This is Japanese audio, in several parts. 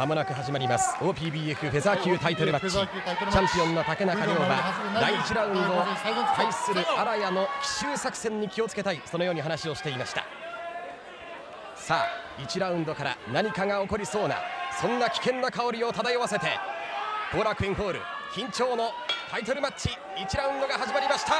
まもなく始まります。OPBF フェザー級タイトルマッチ。チ。ャンピオンの竹中涼は第1ラウンド対する荒谷の奇襲作戦に気をつけたい。そのように話をしていました。さあ1ラウンドから何かが起こりそうなそんな危険な香りを漂わせて後楽園ホール緊張のタイトルマッチ1ラウンドが始まりました。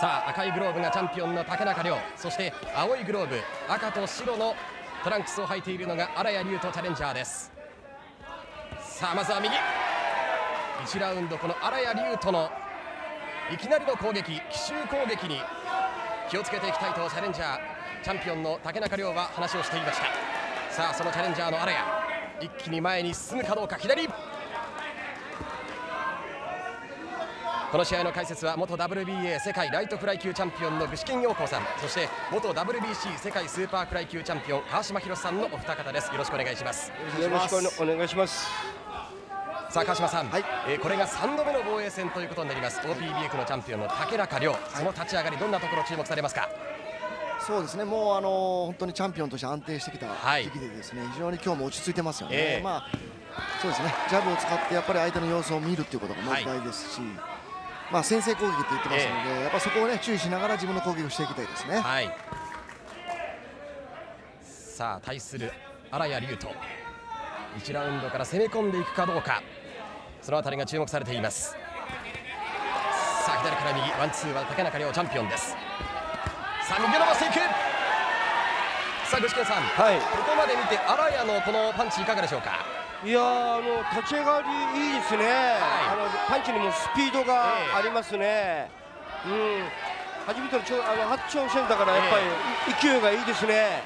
さあ赤いグローブがチャンピオンの竹中涼そして青いグローブ赤と白のトランクスを履いているのが荒谷龍斗チャレンジャーです。さあまずは右。1ラウンドこの荒谷龍斗のいきなりの攻撃奇襲攻撃に気をつけていきたいとチャレンジャー。チャンピオンの竹中涼は話をしていました。さあそのチャレンジャーの荒谷。一気に前に進むかどうか。左。この試合の解説は元 WBA 世界ライトフライ級チャンピオンの具志堅用高さんそして元 WBC 世界スーパーフライ級チャンピオン川島博さんのお二方です。よろしくお願いします。よろしくお願いします。さあ川島さん、はい、えー、これが3度目の防衛戦ということになります。OPBF のチャンピオンの竹中涼、その立ち上がりどんなところ注目されますか？そうですね。もうあの本当にチャンピオンとして安定してきた時期でですね、はい、非常に今日も落ち着いてますよね、えー、まあそうですね。ジャブを使ってやっぱり相手の様子を見るっていうことがまず大事ですし、はいまあ、先制攻撃って言ってますので、えー、やっぱそこを、ね、注意しながら自分の攻撃をしていきたいですね。はい、さあ対する荒谷龍斗。1ラウンドから攻め込んでいくかどうか。その辺りが注目されています。さあ左から右。ワンツーは竹中涼チャンピオンです。さあ右伸ばしていく。さあ具志堅さん、はい、ここまで見て荒谷のこのパンチいかがでしょうか？いやあの立ち上がりいいですね、はい、あのパンチにもスピードがありますね、えー、うん。初めてのあの初挑戦だからやっぱり勢いがいいですね、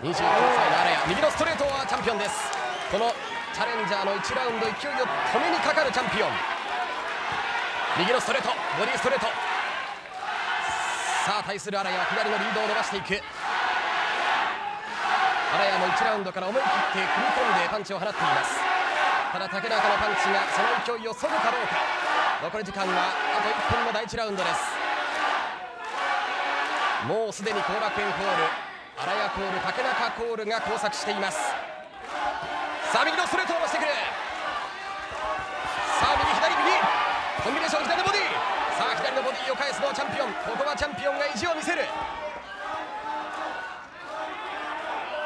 えー、29歳の荒谷右のストレートはチャンピオンです。このチャレンジャーの1ラウンド勢いを止めにかかるチャンピオン。右のストレートボディストレート。さあ対する荒谷は左のリードを伸ばしていく荒谷も1ラウンドから思い切って踏み込んでパンチを放っています。ただ竹中のパンチがその勢いを削ぐかどうか。残り時間はあと1分の第1ラウンドです。もうすでに後楽園コール荒谷コール竹中コールが交錯しています。さあ右のストレートを回してくる。さあ右左右。コンビネーション左のボディ。さあ左のボディを返すのはチャンピオン。ここはチャンピオンが意地を見せる。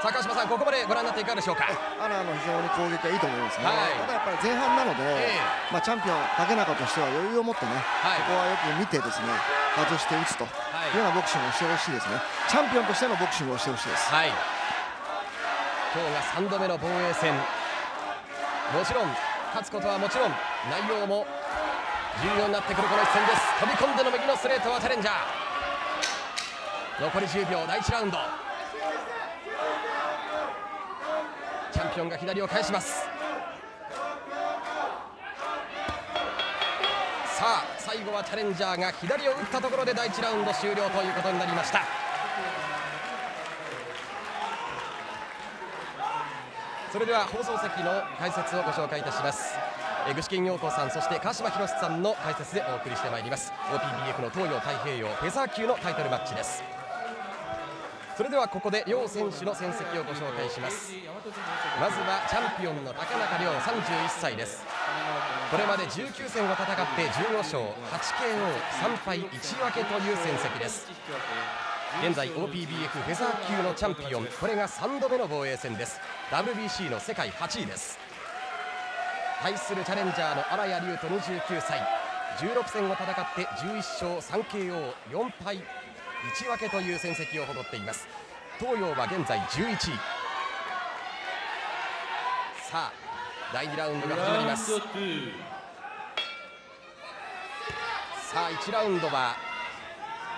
高島さんここまでご覧になっていかがでしょうか？あのあの非常に攻撃はいいと思いますね、はい、ただやっぱり前半なので、えー、まあ、チャンピオン竹中としては余裕を持ってね、はい、ここはよく見てですね外して打つと。い。うようなボクシングをしてほしいですね。チャンピオンとしてのボクシングをしてほしいです、はい、今日が3度目の防衛戦。もちろん勝つことはもちろん内容も重要になってくるこの一戦です。飛び込んでの右のストレートはチャレンジャー。残り10秒第1ラウンドピオンが左を返します。さあ最後はチャレンジャーが左を打ったところで第1ラウンド終了ということになりました。それでは放送席の解説をご紹介いたします。具志堅陽子さんそして川島博さんの解説でお送りしてまいります。OPBF の東洋太平洋フェザー級のタイトルマッチです。それではここで両選手の戦績をご紹介します。まずはチャンピオンの竹中涼31歳です。これまで19戦を戦って15勝 8KO3 敗1分けという戦績です。現在 OPBF フェザー級のチャンピオンこれが3度目の防衛戦です。WBC の世界8位です。対するチャレンジャーの荒谷龍斗29歳。16戦を戦って11勝 3KO4 敗1分けという戦績を誇っています。東洋は現在11位。さあ第2ラウンドが始まります。さあ1ラウンドは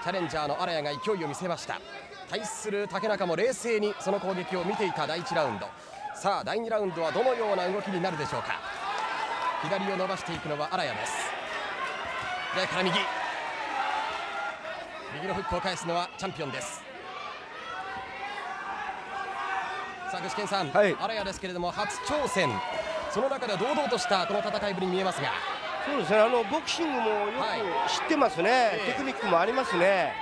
チャレンジャーの荒谷が勢いを見せました。対する竹中も冷静にその攻撃を見ていた第1ラウンド。さあ第2ラウンドはどのような動きになるでしょうか。左を伸ばしていくのは荒谷です。左から右。右のフックを返すのはチャンピオンです。さあ具志堅さん、はい、荒谷ですけれども初挑戦。その中では堂々としたこの戦いぶりに見えますが。そうですね。あのボクシングもよく知ってますね、はい、テクニックもありますね、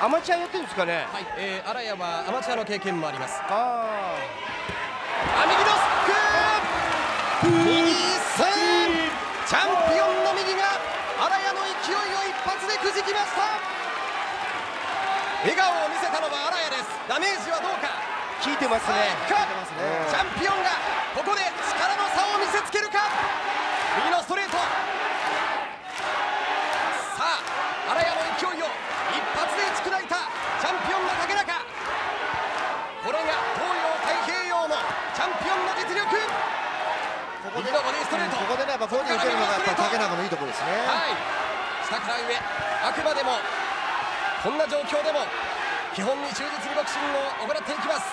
アマチュアやってるんですかね。はい、えー、荒谷はアマチュアの経験もあります。ああ右のスック右線チャンピオンの右が荒谷の勢いを一発でくじきました。笑顔を見せたのは荒谷です。ダメージはどうか。効いてますね。チャンピオンがここで力の差を見せつけるか。右のストレート。さあ荒谷の勢いを一発で打ち砕いた。チャンピオンの竹中。これが東洋太平洋のチャンピオンの実力。ここでボディストレート。ここでねやっぱボディ打てるのがやっぱ竹中のいいところですね。はい下から上あくまでもこんな状況でも基本に忠実にボクシングを行っていきます。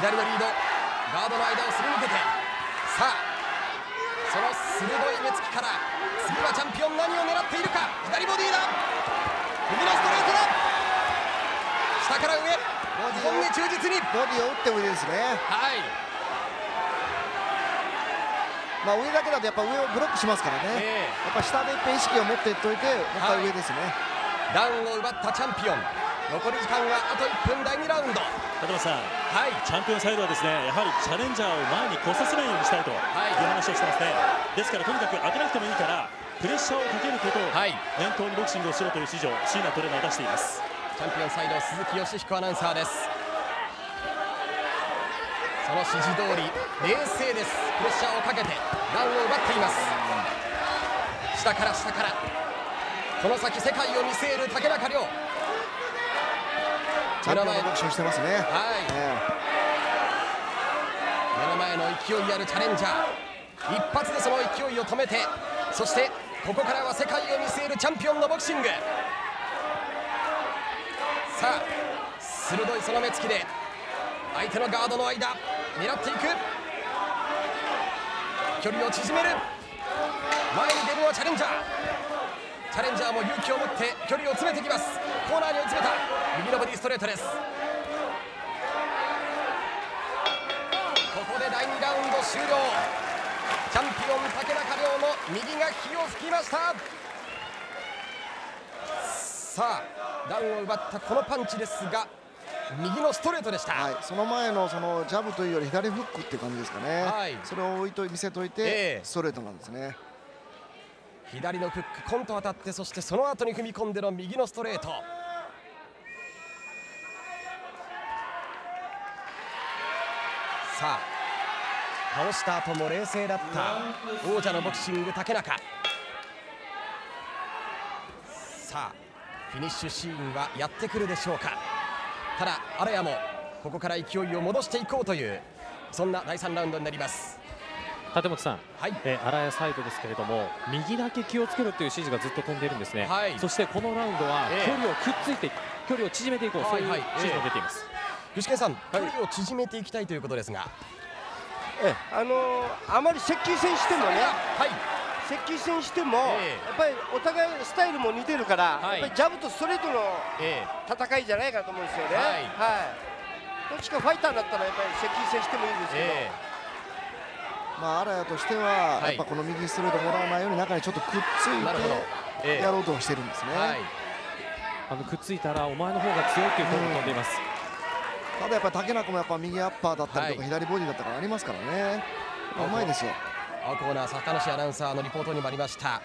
左のリードガードの間をすり抜けてさあその鋭い目つきから次はチャンピオン何を狙っているか左ボディだ。右のストレートだ。下から上基本に忠実に。ボディを打って上ですね。はいまあ上だけだとやっぱ上をブロックしますからね、えー、やっぱ下でいっぺん意識を持っていっといてもう一回上ですね、はい、ダウンを奪ったチャンピオン。残り時間はあと1分第2ラウンド。立さん、はい、チャンピオンサイドはですねやはりチャレンジャーを前に来させないようにしたいという話をしてますね、ですからとにかく当てなくてもいいからプレッシャーをかけることを念頭にボクシングをしろという指示を椎名トレーナー出しています。チャンピオンサイド鈴木義彦アナウンサーです。その指示通り冷静です。プレッシャーをかけてランを奪っています。下から下からこの先世界を見据える竹中涼チャンピオンのボクシングしてますね、はい、目の前の勢いあるチャレンジャー。一発でその勢いを止めてそしてここからは世界を見据えるチャンピオンのボクシング。さあ鋭いその目つきで相手のガードの間狙っていく。距離を縮める。前に出るのはチャレンジャー。チャレンジャーも勇気を持って距離を詰めてきます。コーナーに追い詰めた。右のボディストレートです。ここで第2ラウンド終了。チャンピオン竹中涼の右が火を吹きました。さあダウンを奪ったこのパンチですが右のストレートでした、はい、その前のそのジャブというより左フックっていう感じですかね、はい、それを置いと見せといて、ストレートなんですね。左のフックコンと当たってそしてその後に踏み込んでの右のストレート。さあ倒した後も冷静だった王者のボクシング竹中。さあフィニッシュシーンはやってくるでしょうかただ荒谷もここから勢いを戻していこうというそんな第3ラウンドになります。立本さん、はい、えー、荒谷サイドですけれども右だけ気をつけろという指示がずっと飛んでいるんですね、はい、そしてこのラウンドは距離をくっついて、えー、距離を縮めていこう、そういう指示も出ています、具志堅さん、距離を縮めていきたいということですが、え。あのー、あまり接近戦してもね、はい、接近戦しても、えー、やっぱりお互いスタイルも似てるから、はい、やっぱりジャブとストレートの戦いじゃないかと思うんですよね。はい、はい、どっちかファイターだったらやっぱり接近戦してもいいんですけど。えー、まあ、荒谷としては、やっぱこの右ストレートもらわないように中にちょっとくっついてやろうとしてるんですね。あのくっついたらお前の方が強いという声も飛んでいます、ただやっぱり竹中もやっぱ右アッパーだったりとか、左ボディだったからありますからね。うまいですよ青コーナー坂梨アナウンサーのリポートにもありました。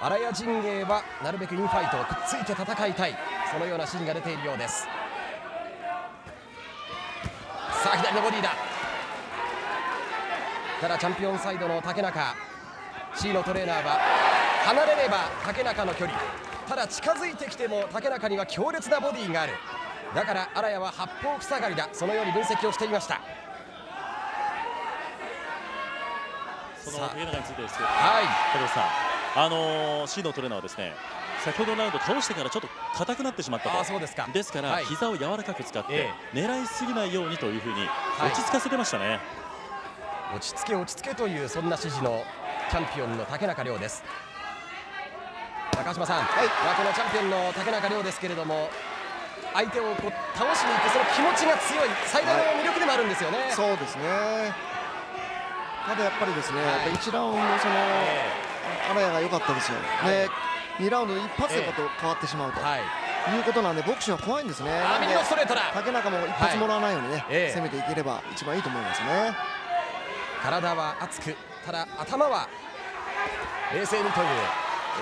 荒谷陣営はなるべくインファイトをくっついて戦いたい。そのような指示が出ているようです。さあ左のボディだ。ただチャンピオンサイドの竹中。C のトレーナーは離れれば竹中の距離。ただ近づいてきても竹中には強烈なボディがある。だから荒谷は八方塞がりだ。そのように分析をしていました。その上永についてですけど、はい、加藤さん、あのー、シードトレーナーはですね先ほどのラウンド倒してからちょっと硬くなってしまったと。あそうですか。ですから、はい、膝を柔らかく使って、狙いすぎないようにというふうに落ち着かせてましたね、はい、落ち着け落ち着けというそんな指示のチャンピオンの竹中涼です。高島さん、はい、このチャンピオンの竹中涼ですけれども相手をこう倒しに行くその気持ちが強い最大の魅力でもあるんですよね、はい、そうですねただやっぱりですね、はい、1ラウンドその、荒谷が良かったですよ、はい、で2ラウンド一発でこと変わってしまうと、はい、いうことなんでボクシングは怖いんですね。右のストレートだ。竹中も一発もらわないようにね、はい、攻めていければ一番いいと思いますね。体は熱くただ頭は冷静にという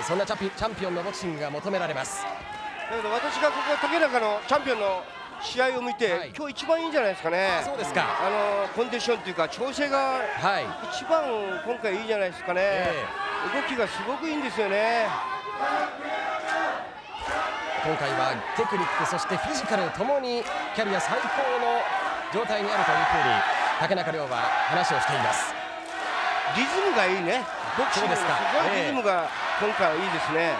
そんなチャンピチャンピオンのボクシングが求められます。だけど私がここ竹中のチャンピオンの試合を見て、はい、今日一番いいんじゃないですかね。そうですか。あのコンディションというか調整が一番今回いいじゃないですかね、えー、動きがすごくいいんですよね。今回はテクニックそしてフィジカルともにキャリア最高の状態にあるというふうに竹中涼は話をしています。リズムがいいね。ボクシングすごいリズムが今回はいいですね、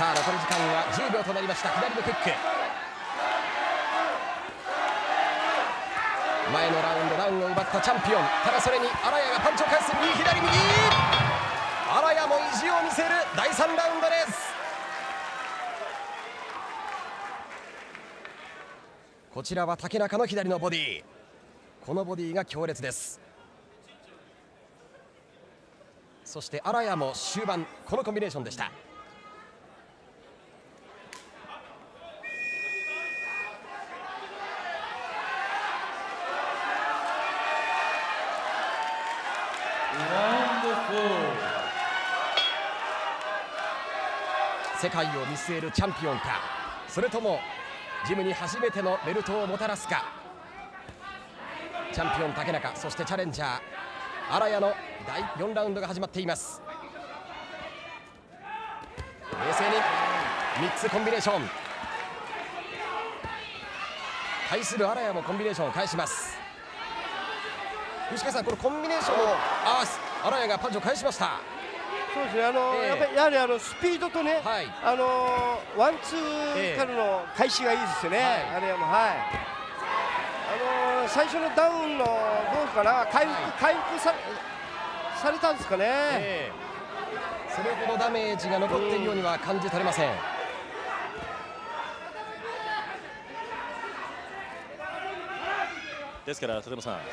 さあ残り時間は10秒となりました。左のクック。前のラウンドダウンを奪ったチャンピオン。ただそれに荒谷がパンチを返す。右左右。荒谷も意地を見せる第3ラウンドです。こちらは竹中の左のボディこのボディが強烈です。そして荒谷も終盤このコンビネーションでした世界を見据えるチャンピオンか。それともジムに初めてのベルトをもたらすか。チャンピオン竹中そしてチャレンジャー荒谷の第4ラウンドが始まっています。冷静に。3つコンビネーション。対する荒谷もコンビネーションを返します。吉川さんこのコンビネーションをあ荒谷がパンチを返しました。そうですね、あの、えー、やっぱりやはりあのスピードとね、はい、あのワンツーからの開始がいいですよね、えー、あれはもう、はい。あの最初のダウンのどうかな、回復、はい、回復さされたんですかね、えー、それほどダメージが残っているようには感じ取れません。ですから立山さん、はい、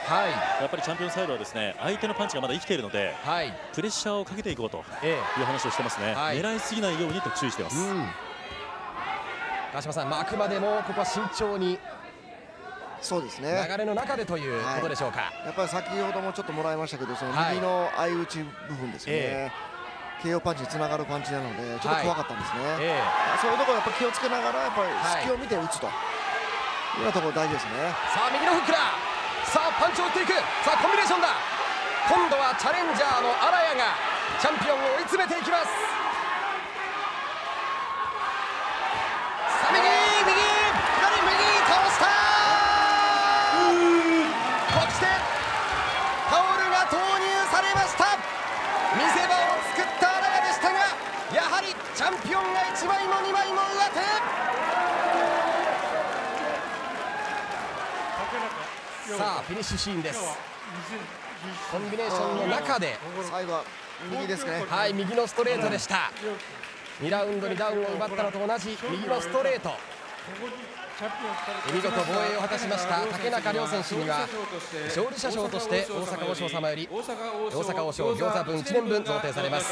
やっぱりチャンピオンサイドはですね相手のパンチがまだ生きているので、はい、プレッシャーをかけていこうという話をしてますね、はい、狙いすぎないようにと注意してます、うん、川島さん、まあ、あくまでもここは慎重にそうですね。流れの中でということでしょうか、やっぱり先ほどもちょっともらいましたけどその右の相打ち部分ですよね、えー KO パンチにつながるパンチなのでちょっと怖かったんですね、はいえ。ー、そういうところやっぱ気をつけながらやっぱり隙を見て打つと、いうところ大事ですね。さあ右のフックださあパンチを打っていく。さあコンビネーションだ。今度はチャレンジャーの荒谷がチャンピオンを追い詰めていきます。さあフィニッシュシーンです。コンビネーションの中で。最後は右ですね。はい右のストレートでした。2ラウンドにダウンを奪ったのと同じ右のストレート。見事防衛を果たしました。竹中涼選手には勝利者賞として大阪王将様より大阪王将餃子分1年分贈呈されます